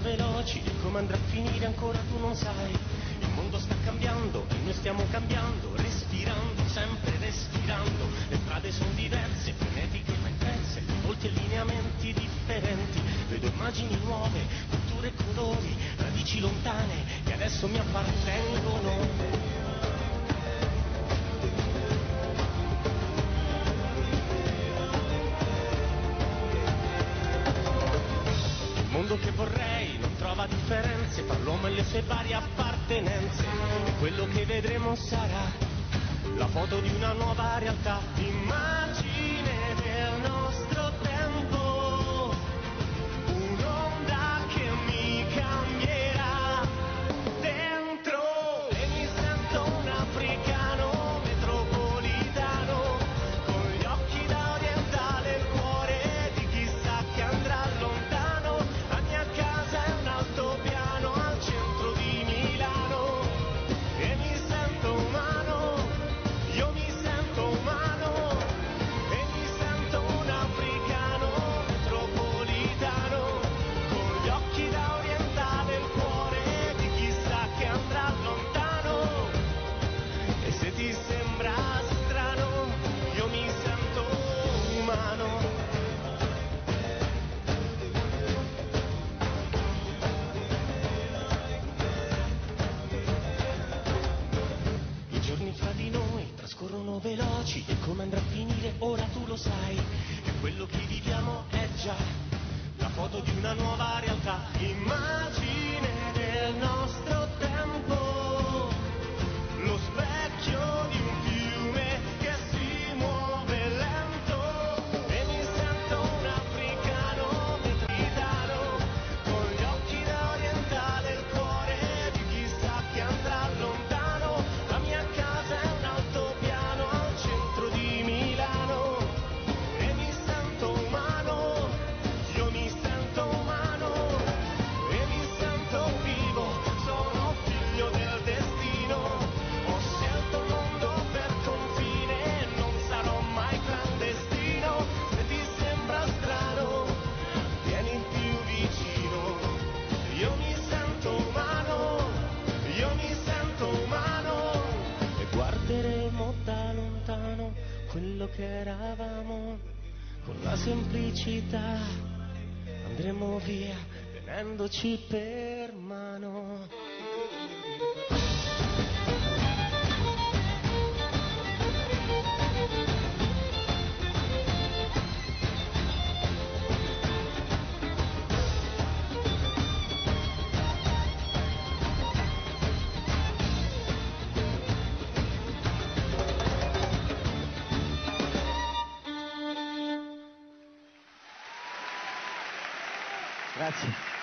veloci e come andrà a finire ancora tu non sai. Il mondo sta cambiando e noi stiamo cambiando, respirando, sempre respirando. Le strade sono diverse, frenetiche ma intense, molti allineamenti differenti. Vedo immagini nuove, culture e colori, radici lontane che adesso mi appartengono. Mondo che vorrei non trova differenze fra l'uomo e le sue varie appartenenze. E quello che vedremo sarà la foto di una nuova realtà, immagine trascorrono veloci e come andrà a finire ora tu lo sai. E quello che viviamo è già la foto di una nuova realtà, immagine quello che eravamo con la semplicità. Andremo via tenendoci per mano. Grazie.